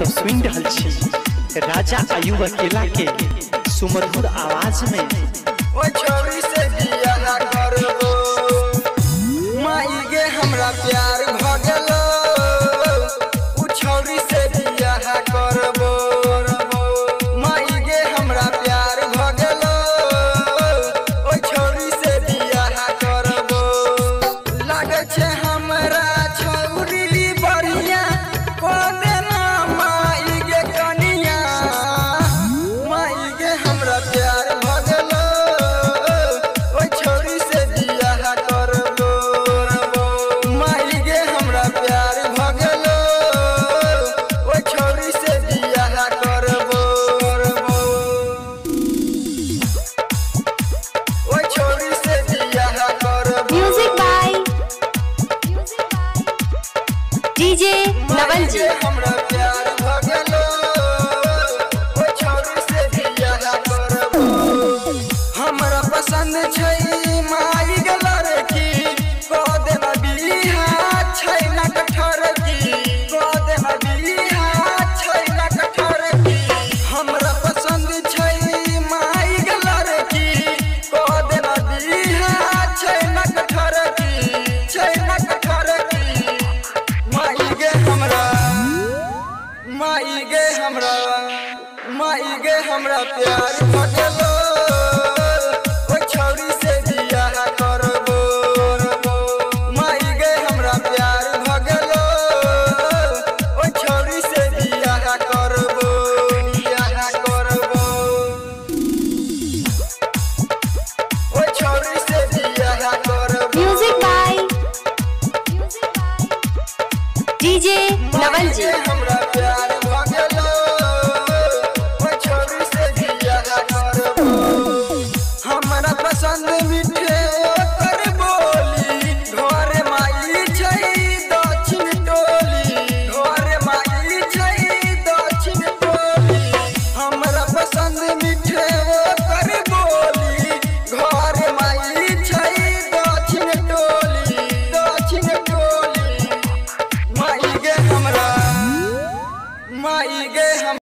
सब सुन रहल छी। राजा आयु अकेला के सुमधुर आवाज़ में। डीजे नवल जी। हमरा माई गे हमरा प्यार भटेलो ओ छौरी से जिया करबो। माई गे हमरा प्यार भगलो। ओ छौरी से जिया करबो जिया करबो। ओ छौरी से जिया करबो। Music by DJ Naval ji हमरा प्यार Sunday with